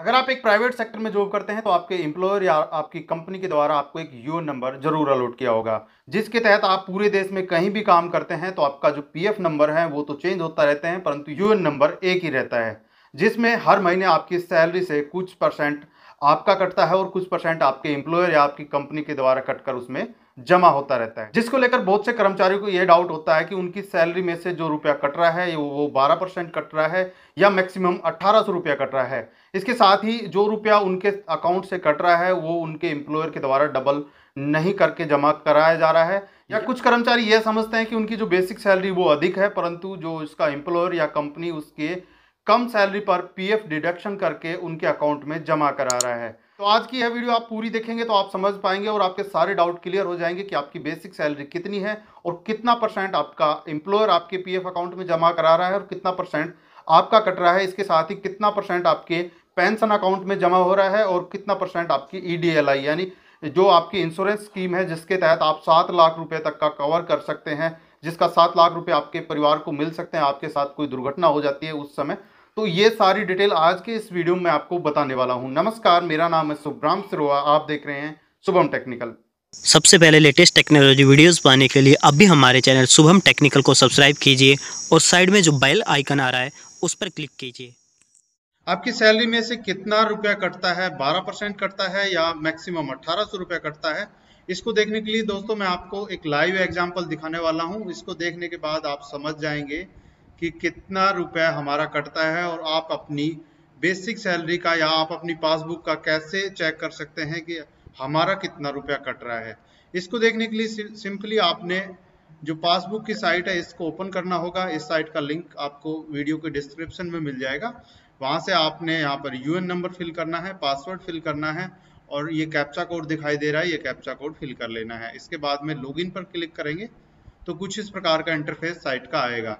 अगर आप एक प्राइवेट सेक्टर में जॉब करते हैं तो आपके एम्प्लॉयर या आपकी कंपनी के द्वारा आपको एक यूएन नंबर ज़रूर अलॉट किया होगा। जिसके तहत आप पूरे देश में कहीं भी काम करते हैं तो आपका जो पीएफ नंबर है, वो तो चेंज होता रहते हैं, परंतु यूएन नंबर एक ही रहता है, जिसमें हर महीने आपकी सैलरी से कुछ परसेंट आपका कटता है और कुछ परसेंट आपके एम्प्लॉयर या आपकी कंपनी के द्वारा कटकर उसमें जमा होता रहता है। जिसको लेकर बहुत से कर्मचारियों को यह डाउट होता है कि उनकी सैलरी में से जो रुपया कट रहा है वो बारह परसेंट कट रहा है या मैक्सिमम अट्ठारह सौ रुपया कट रहा है। इसके साथ ही जो रुपया उनके अकाउंट से कट रहा है वो उनके एम्प्लॉयर के द्वारा डबल नहीं करके जमा कराया जा रहा है। या कुछ कर्मचारी यह समझते हैं कि उनकी जो बेसिक सैलरी वो अधिक है परंतु जो इसका एम्प्लॉयर या कंपनी उसके कम सैलरी पर पीएफ डिडक्शन करके उनके अकाउंट में जमा करा रहा है। तो आज की यह वीडियो आप पूरी देखेंगे तो आप समझ पाएँगे और आपके सारे डाउट क्लियर हो जाएँगे कि आपकी बेसिक सैलरी कितनी है और कितना परसेंट आपका एम्प्लॉयर आपके पीएफ अकाउंट में जमा करा रहा है और कितना परसेंट आपका कट रहा है। इसके साथ ही कितना परसेंट आपके पेंशन अकाउंट में जमा हो रहा है और कितना परसेंट आपकी ईडीएलआई यानी जो आपकी इंश्योरेंस स्कीम है, जिसके तहत आप सात लाख रुपए तक का कवर कर सकते हैं, जिसका सात लाख रुपए आपके परिवार को मिल सकते हैं, आपके साथ कोई दुर्घटना हो जाती है उस समय तो ये सारी डिटेल आज के इस वीडियो में आपको बताने वाला हूँ। नमस्कार मेरा नाम है सुब्राम सिरोहा आप देख रहे हैं शुभम टेक्निकल। सबसे पहले लेटेस्ट टेक्नोलॉजी वीडियोस पाने के लिए अभी हमारे चैनल शुभम टेक्निकल को सब्सक्राइब कीजिए और साइड में जो बेल आइकन आ रहा है उस पर क्लिक कीजिए। आपकी सैलरी में से कितना रुपया कटता है? 12 परसेंट कटता है या मैक्सिमम अठारह सौ रुपया कटता है? इसको देखने के लिए दोस्तों मैं आपको एक लाइव एग्ज़ाम्पल दिखाने वाला हूँ। इसको देखने के बाद आप समझ जाएँगे कि कितना रुपया हमारा कटता है और आप अपनी बेसिक सैलरी का या आप अपनी पासबुक का कैसे चेक कर सकते हैं कि हमारा कितना रुपया कट रहा है। इसको देखने के लिए सिंपली आपने जो पासबुक की साइट है, इसको ओपन करना होगा। इस साइट का लिंक आपको वीडियो के डिस्क्रिप्शन में मिल जाएगा। वहाँ से आपने यहाँ पर यूएन नंबर फिल करना है, पासवर्ड फिल करना है और ये कैप्चा कोड दिखाई दे रहा है, ये कैप्चा कोड फिल कर लेना है। इसके बाद में लॉगिन पर क्लिक करेंगे तो कुछ इस प्रकार का इंटरफेस साइट का आएगा।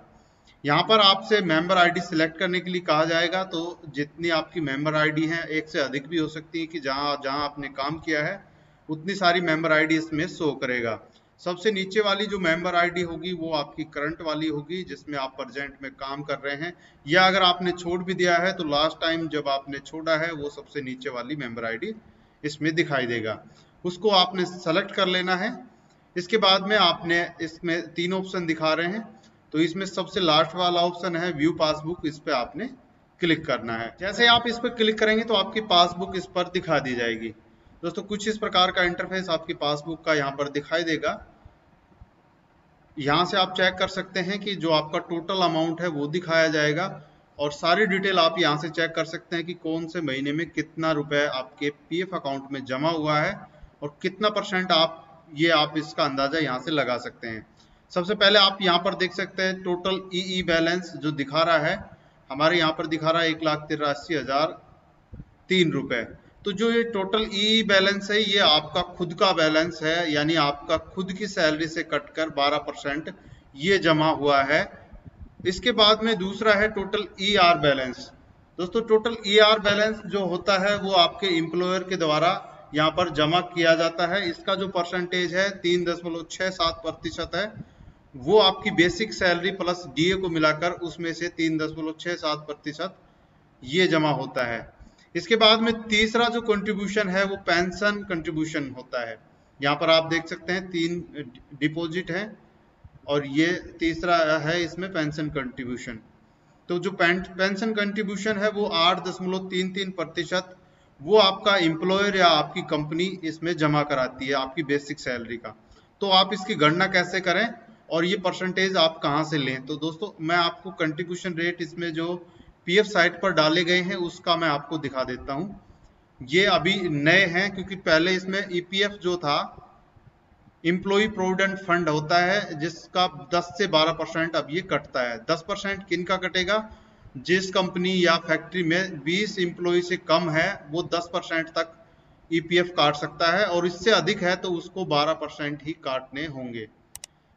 यहाँ पर आपसे मेंबर आईडी सिलेक्ट करने के लिए कहा जाएगा तो जितनी आपकी मेंबर आईडी है, एक से अधिक भी हो सकती है कि जहाँ जहाँ आपने काम किया है, उतनी सारी मेंबर आईडी इसमें शो करेगा। सबसे नीचे वाली जो मेंबर आईडी होगी, वो आपकी करंट वाली होगी, जिसमें आप प्रजेंट में काम कर रहे हैं। या अगर आपने छोड़ भी दिया है तो लास्ट टाइम जब आपने छोड़ा है, वो सबसे नीचे वाली मेंबर आईडी इसमें दिखाई देगा। उसको आपने सेलेक्ट कर लेना है। इसके बाद में आपने इसमें तीन ऑप्शन दिखा रहे हैं। तो इसमें सबसे लास्ट वाला ऑप्शन है व्यू पासबुक इस पर आपने क्लिक करना है। जैसे आप इस पर क्लिक करेंगे तो आपकी पासबुक इस पर दिखा दी जाएगी। दोस्तों, कुछ इस प्रकार का इंटरफेस आपकी पासबुक का यहाँ पर दिखाई देगा। यहाँ से आप चेक कर सकते हैं कि जो आपका टोटल अमाउंट है वो दिखाया जाएगा और सारी डिटेल आप यहाँ से चेक कर सकते हैं कि कौन से महीने में कितना रुपए आपके पीएफ अकाउंट में जमा हुआ है और कितना परसेंट आप ये आप इसका अंदाज़ा यहाँ से लगा सकते हैं। सबसे पहले आप यहाँ पर देख सकते हैं टोटल ई ई बैलेंस जो दिखा रहा है, हमारे यहाँ पर दिखा रहा है एक लाख तिरासी हज़ार तीन रुपए। तो जो ये टोटल ई बैलेंस है, ये आपका खुद का बैलेंस है, यानी आपका खुद की सैलरी से कटकर 12 परसेंट ये जमा हुआ है। इसके बाद में दूसरा है टोटल ई आर बैलेंस दोस्तों टोटल ई आर बैलेंस जो होता है, वो आपके एम्प्लॉयर के द्वारा यहाँ पर जमा किया जाता है। इसका जो परसेंटेज है, तीन दशमलव छह सात प्रतिशत है। वो आपकी बेसिक सैलरी प्लस डीए को मिलाकर उसमें से तीन दशमलव छह सात प्रतिशत ये जमा होता है। इसके बाद में तीसरा जो कंट्रीब्यूशन है, वो पेंशन कंट्रीब्यूशन होता है। यहाँ पर आप देख सकते हैं, तीन डिपॉजिट है और ये तीसरा है इसमें पेंशन कंट्रीब्यूशन तो जो पेंशन कंट्रीब्यूशन है, वो आठ दशमलव तीन तीन प्रतिशत वो आपका एम्प्लॉयर या आपकी कंपनी इसमें जमा कराती है, आपकी बेसिक सैलरी का। तो आप इसकी गणना कैसे करें? और ये परसेंटेज आप कहाँ से लें? तो दोस्तों, मैं आपको कंट्रीब्यूशन रेट इसमें जो पीएफ साइट पर डाले गए हैं, उसका मैं आपको दिखा देता हूँ। ये अभी नए हैं, क्योंकि पहले इसमें ईपीएफ e जो था इम्प्लॉय प्रोविडेंट फंड होता है, जिसका 10 से 12 परसेंट अब ये कटता है। 10 परसेंट किन का कटेगा? जिस कंपनी या फैक्ट्री में 20 इम्प्लॉय से कम है, वो 10 परसेंट तक ईपीएफ e काट सकता है, और इससे अधिक है तो उसको 12 परसेंट ही काटने होंगे।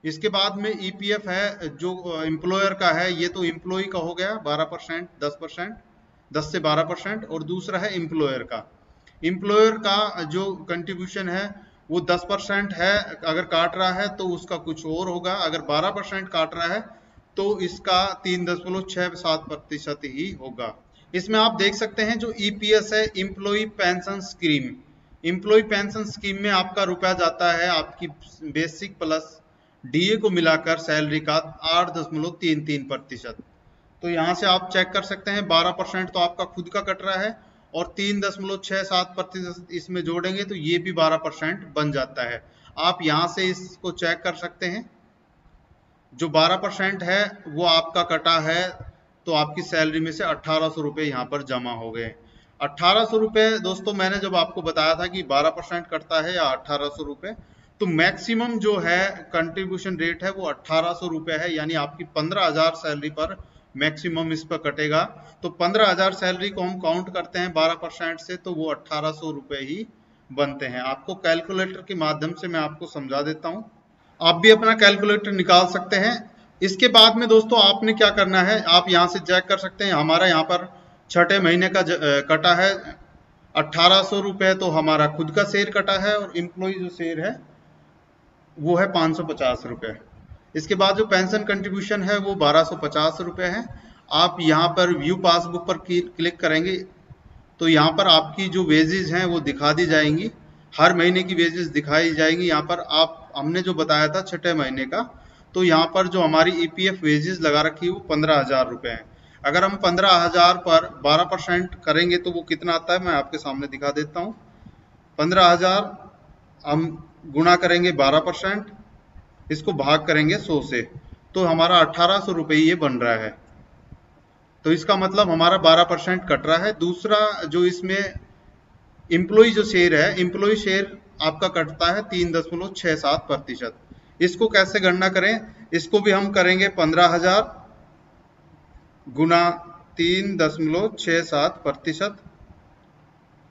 इसके बाद में ईपीएफ e है, जो एम्प्लॉयर का है, ये तो एम्प्लॉय का हो गया 12 परसेंट, दस परसेंट, दस से 12 परसेंट, और दूसरा है एम्प्लॉयर का। एम्प्लॉयर का जो कंट्रीब्यूशन है, वो 10 परसेंट है, अगर काट रहा है तो उसका कुछ और होगा, अगर 12 परसेंट काट रहा है तो इसका तीन दशमलव छह सात प्रतिशत ही होगा। इसमें आप देख सकते हैं जो ईपीएस है employee pension scheme employee pension scheme में आपका रुपया जाता है, आपकी बेसिक प्लस डीए को मिलाकर सैलरी का आठ दशमलव तीन तीन प्रतिशत। तो यहाँ से आप चेक कर सकते हैं, बारह परसेंट तो आपका खुद का कट रहा है और तीन दशमलव छह सात प्रतिशत इसमें जोड़ेंगे तो ये भी बारह परसेंट बन जाता है। आप यहाँ से इसको चेक कर सकते हैं। जो बारह परसेंट है, वो आपका कटा है तो आपकी सैलरी में से अट्ठारह सौ रुपये यहाँ पर जमा हो गए। अट्ठारह सौ रुपये, दोस्तों, मैंने जब आपको बताया था कि बारह परसेंट कटता है या अट्ठारह सौ रुपये तो मैक्सिमम जो है कंट्रीब्यूशन रेट है वो अट्ठारह सौ है, यानी आपकी पंद्रह हज़ार सैलरी पर मैक्सिमम इस पर कटेगा। तो पंद्रह हज़ार सैलरी को हम काउंट करते हैं बारह परसेंट से तो वो अट्ठारह सौ रुपये ही बनते हैं। आपको कैलकुलेटर के माध्यम से मैं आपको समझा देता हूँ। आप भी अपना कैलकुलेटर निकाल सकते हैं। इसके बाद में दोस्तों आपने क्या करना है, आप यहाँ से चेक कर सकते हैं। हमारा यहाँ पर छठे महीने का कटा है। अट्ठारह सौ तो हमारा खुद का शेयर कटा है और इम्प्लॉय जो शेयर है वो है पाँच सौ पचास रुपये इसके बाद जो पेंशन कंट्रीब्यूशन है, वो बारह सौ पचास रुपये है। आप यहाँ पर व्यू पासबुक पर क्लिक करेंगे तो यहाँ पर आपकी जो वेजेज हैं, वो दिखा दी जाएँगी। हर महीने की वेजेस दिखाई जाएँगी। यहाँ पर आप, हमने जो बताया था छठे महीने का तो यहाँ पर जो हमारी ईपीएफ e वेजेस लगा रखी है, वो पंद्रह हज़ार रुपए है। अगर हम पंद्रह हज़ार पर बारह परसेंट करेंगे तो वो कितना आता है, मैं आपके सामने दिखा देता हूँ। पंद्रह हज़ार हम गुणा करेंगे बारह परसेंट, इसको भाग करेंगे सौ से। तो हमारा अठारह सौ रुपये ये बन रहा है। तो इसका मतलब हमारा बारह परसेंट कट रहा है। दूसरा जो इसमें इम्प्लॉय जो शेयर है इम्प्लॉय शेयर आपका कटता है तीन दशमलव छह सात प्रतिशत। इसको कैसे गणना करें? इसको भी हम करेंगे पंद्रह हज़ार गुना तीन दशमलव छह सात प्रतिशत।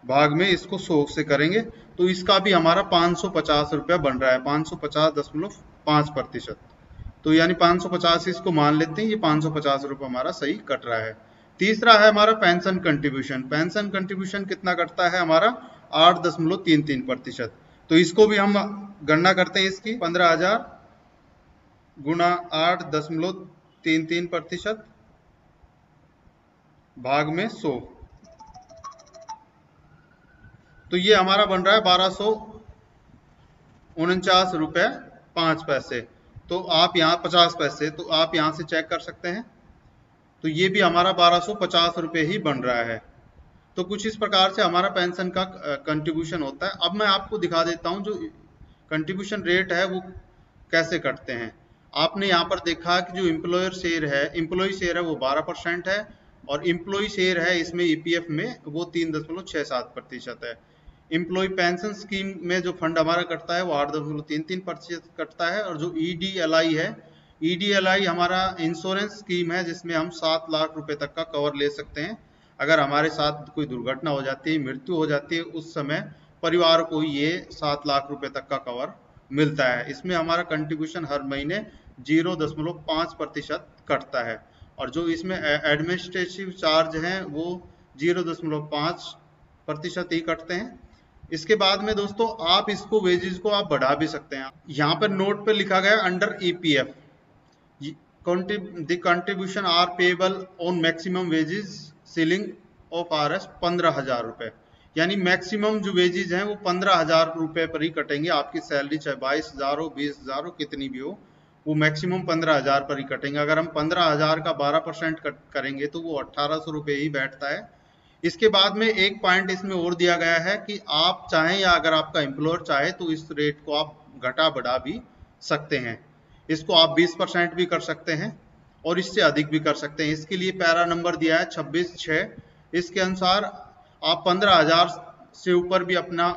भाग में इसको सौ से करेंगे। तो इसका भी हमारा पाँच रुपया बन रहा है, पाँच प्रतिशत। तो यानी पाँच सौ पचास इसको मान लेते हैं, ये पाँच सौ हमारा सही कट रहा है। तीसरा है हमारा पेंशन कंट्रीब्यूशन। पेंशन कंट्रीब्यूशन कितना कटता है हमारा? आठ दशमलव तीन तीन प्रतिशत। तो इसको भी हम गणना करते हैं इसकी। पंद्रह हज़ार गुना आठ दशमलव तीन तीन प्रतिशत भाग में सौ। तो ये हमारा बन रहा है बारह सौ उनचास रुपए पाँच पैसे। तो आप यहाँ पचास पैसे तो आप यहाँ से चेक कर सकते हैं। तो ये भी हमारा बारह सौ पचास रुपए ही बन रहा है। तो कुछ इस प्रकार से हमारा पेंशन का कंट्रीब्यूशन होता है। अब मैं आपको दिखा देता हूँ जो कंट्रीब्यूशन रेट है वो कैसे कटते हैं। आपने यहाँ पर देखा कि जो इम्प्लॉयर शेयर है इम्प्लॉय शेयर है वो 12 परसेंट है और इम्प्लॉय शेयर है इसमें ईपीएफ e में वो तीन दशमलव छह सात प्रतिशत है। इम्प्लॉय पेंशन स्कीम में जो फंड हमारा कटता है, वो आठ दशमलव तीन तीन प्रतिशत कटता है और जो ई e है ई e हमारा इंश्योरेंस स्कीम है, जिसमें हम सात लाख रुपए तक का कवर ले सकते हैं। अगर हमारे साथ कोई दुर्घटना हो जाती है, मृत्यु हो जाती है, उस समय परिवार को ये सात लाख रुपए तक का कवर मिलता है। इसमें हमारा कंट्रीब्यूशन हर महीने ज़ीरो दशमलव पाँच प्रतिशत कटता है। और जो इसमें एडमिनिस्ट्रेटिव चार्ज हैं, वो ज़ीरो दशमलव पाँच प्रतिशत ही कटते हैं। इसके बाद में दोस्तों, आप इसको वेजेस को आप बढ़ा भी सकते हैं। यहाँ पर नोट पे लिखा गया under EPF the contribution are payable on maximum wages ceiling of R S पंद्रह हज़ार रुपए। यानी मैक्सिमम जो वेजेज हैं, वो पंद्रह हज़ार रुपए पर ही कटेंगे। आपकी सैलरी चाहे बाईस हज़ार हो, बीस हज़ार हो, कितनी भी हो, वो मैक्सिमम पंद्रह हज़ार पर ही कटेंगे। अगर हम पंद्रह हज़ार का बारह परसेंट कट करेंगे तो वो अट्ठारह सौ रुपये ही बैठता है। इसके बाद में एक पॉइंट इसमें और दिया गया है कि आप चाहें या अगर आपका एम्प्लॉयर चाहे तो इस रेट को आप घटा बढ़ा भी सकते हैं। इसको आप 20 परसेंट भी कर सकते हैं और इससे अधिक भी कर सकते हैं। इसके लिए पैरा नंबर दिया है छब्बीस छः इसके अनुसार आप पंद्रह हज़ार से ऊपर भी अपना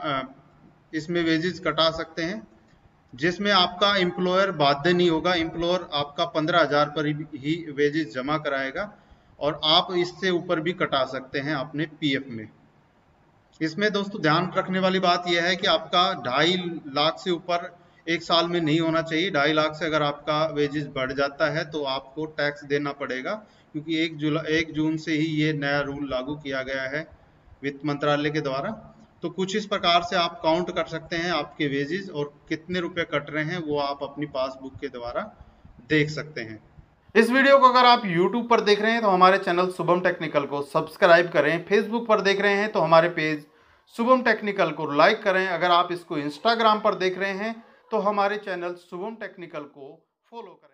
इसमें वेजेस कटा सकते हैं, जिसमें आपका एम्प्लॉयर बाध्य नहीं होगा। एम्प्लॉयर आपका पंद्रह हज़ार पर ही वेजेस जमा कराएगा। और आप इससे ऊपर भी कटा सकते हैं अपने पीएफ में। इसमें दोस्तों ध्यान रखने वाली बात यह है कि आपका ढाई लाख से ऊपर एक साल में नहीं होना चाहिए। ढाई लाख से अगर आपका वेजेस बढ़ जाता है तो आपको टैक्स देना पड़ेगा, क्योंकि एक जुलाई एक जून से ही ये नया रूल लागू किया गया है वित्त मंत्रालय के द्वारा। तो कुछ इस प्रकार से आप काउंट कर सकते हैं आपके वेजेस और कितने रुपए कट रहे हैं वो आप अपनी पासबुक के द्वारा देख सकते हैं। इस वीडियो को अगर आप YouTube पर देख रहे हैं तो हमारे चैनल शुभम टेक्निकल को सब्सक्राइब करें। Facebook पर देख रहे हैं तो हमारे पेज शुभम टेक्निकल को लाइक करें। अगर आप इसको Instagram पर देख रहे हैं तो हमारे चैनल शुभम टेक्निकल को फॉलो करें।